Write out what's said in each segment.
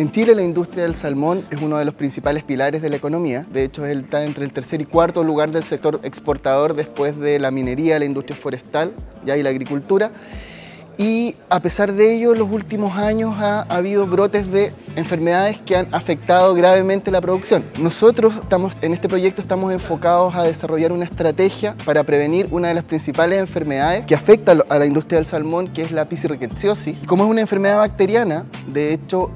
En Chile la industria del salmón es uno de los principales pilares de la economía. De hecho, está entre el tercer y cuarto lugar del sector exportador después de la minería, la industria forestal ya y la agricultura y a pesar de ello, en los últimos años ha, habido brotes de enfermedades que han afectado gravemente la producción. Nosotros estamos, en este proyecto estamos enfocados a desarrollar una estrategia para prevenir una de las principales enfermedades que afecta a la industria del salmón, que es la piscirricketsiosis. Como es una enfermedad bacteriana, de hecho,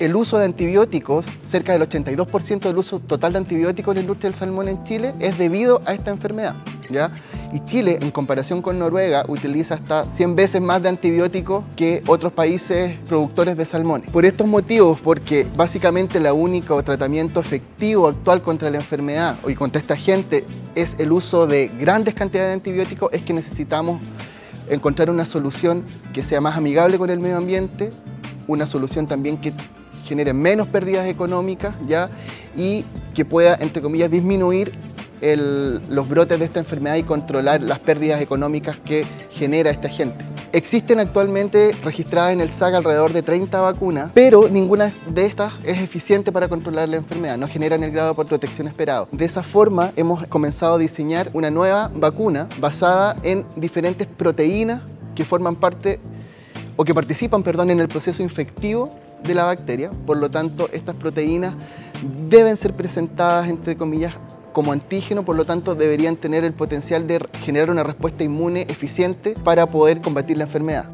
el uso de antibióticos, cerca del 82% del uso total de antibióticos en la industria del salmón en Chile, es debido a esta enfermedad. ¿ya? Y Chile, en comparación con Noruega, utiliza hasta 100 veces más de antibióticos que otros países productores de salmones. Por estos motivos, porque básicamente el único tratamiento efectivo actual contra la enfermedad y contra esta gente es el uso de grandes cantidades de antibióticos, es que necesitamos encontrar una solución que sea más amigable con el medio ambiente, una solución también que genere menos pérdidas económicas ¿ya? y que pueda, entre comillas, disminuir los brotes de esta enfermedad y controlar las pérdidas económicas que genera esta gente. Existen actualmente registradas en el SAC alrededor de 30 vacunas, pero ninguna de estas es eficiente para controlar la enfermedad, no generan el grado de protección esperado. De esa forma hemos comenzado a diseñar una nueva vacuna basada en diferentes proteínas que forman parte o que participan, perdón, en el proceso infectivo de la bacteria. Por lo tanto, estas proteínas deben ser presentadas, entre comillas, como antígeno, por lo tanto deberían tener el potencial de generar una respuesta inmune eficiente para poder combatir la enfermedad.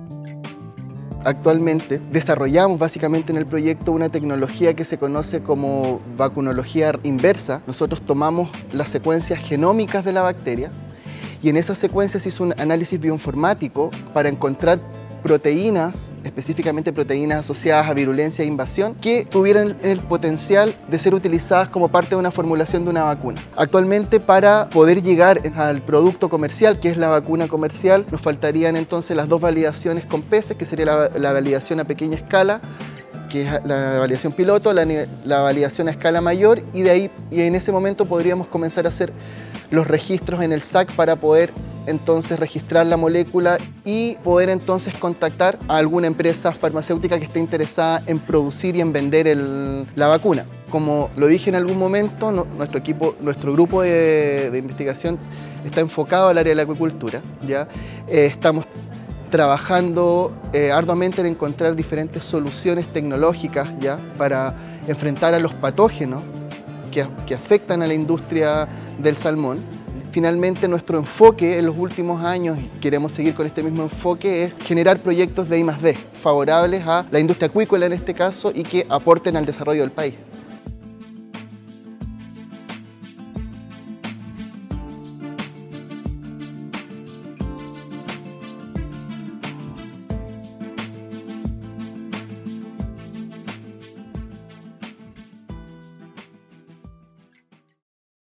Actualmente desarrollamos básicamente en el proyecto una tecnología que se conoce como vacunología inversa. Nosotros tomamos las secuencias genómicas de la bacteria y en esas secuencias hizo un análisis bioinformático para encontrar proteínas, específicamente proteínas asociadas a virulencia e invasión, que tuvieran el potencial de ser utilizadas como parte de una formulación de una vacuna. Actualmente para poder llegar al producto comercial, que es la vacuna comercial, nos faltarían entonces las dos validaciones con peces, que sería la, validación a pequeña escala, que es la validación piloto, la, la, validación a escala mayor y de ahí y en ese momento podríamos comenzar a hacer los registros en el SAC para poder entonces registrar la molécula y poder entonces contactar a alguna empresa farmacéutica que esté interesada en producir y en vender la vacuna. Como lo dije en algún momento, nuestro equipo, nuestro grupo de, investigación está enfocado al área de la acuicultura. ¿ya? Eh, estamos trabajando eh, arduamente en encontrar diferentes soluciones tecnológicas ¿ya? para enfrentar a los patógenos que, que afectan a la industria del salmón Finalmente nuestro enfoque en los últimos años, y queremos seguir con este mismo enfoque, es generar proyectos de I+.D. favorables a la industria acuícola en este caso y que aporten al desarrollo del país.